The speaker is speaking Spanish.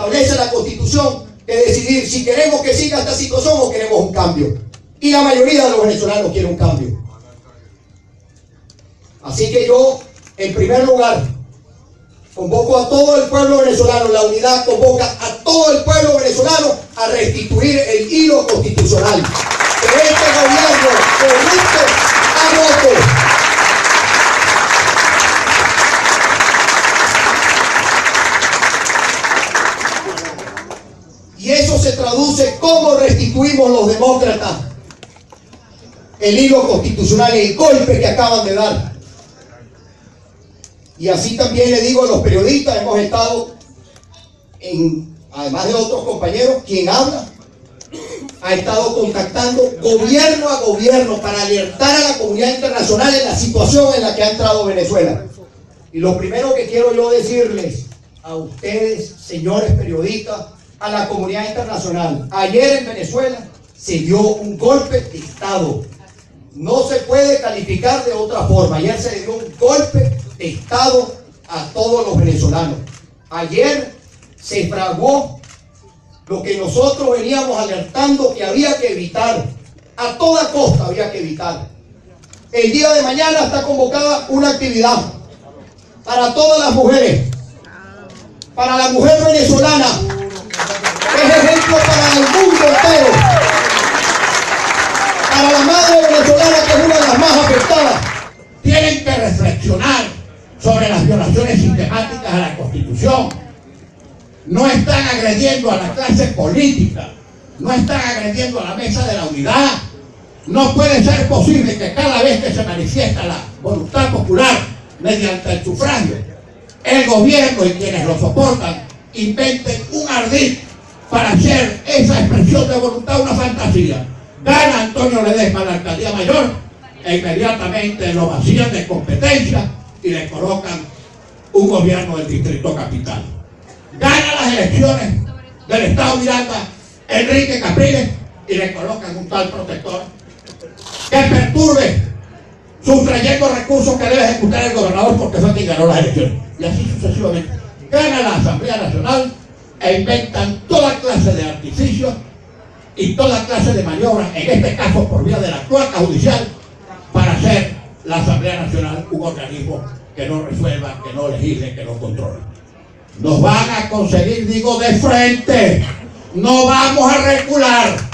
establece la constitución que decidir si queremos que siga esta situación o queremos un cambio. Y la mayoría de los venezolanos quieren un cambio. Así que yo, en primer lugar, convoco a todo el pueblo venezolano, la unidad convoca a todo el pueblo venezolano a restituir el hilo constitucional. Que este gobierno corrupto ha roto. Y se traduce cómo restituimos los demócratas el hilo constitucional, el golpe que acaban de dar. Y así también le digo a los periodistas, hemos estado, en, además de otros compañeros, quien habla, ha estado contactando gobierno a gobierno para alertar a la comunidad internacional en la situación en la que ha entrado Venezuela. Y lo primero que quiero yo decirles a ustedes, señores periodistas, a la comunidad internacional, ayer en Venezuela se dio un golpe de Estado. No se puede calificar de otra forma. Ayer se dio un golpe Estado a todos los venezolanos. Ayer se fraguó lo que nosotros veníamos alertando que había que evitar. A toda costa había que evitar. El día de mañana está convocada una actividad para todas las mujeres. Para la mujer venezolana. Para el mundo entero. Para la madre venezolana que es una de las más afectadas. Tienen que reflexionar sobre las violaciones sistemáticas a la Constitución. No están agrediendo a la clase política, no están agrediendo a la mesa de la unidad. No puede ser posible que cada vez que se manifiesta la voluntad popular mediante el sufragio, el gobierno y quienes lo soportan inventen un ardid para hacer esa expresión de voluntad una fantasía. Gana Antonio Ledesma la alcaldía mayor e inmediatamente lo vacían de competencia y le colocan un gobierno del distrito capital. Gana las elecciones del Estado Miranda Enrique Capriles y le colocan un tal protector que perturbe sustrayendo recursos que debe ejecutar el gobernador porque fue quien ganó las elecciones. Y así sucesivamente. Gana la Asamblea Nacional e inventan toda clase de artificios y toda clase de maniobras, en este caso por vía de la cloaca judicial, para hacer la Asamblea Nacional un organismo que no resuelva, que no legisle, que no controle. Nos van a conseguir, digo, de frente. No vamos a recular.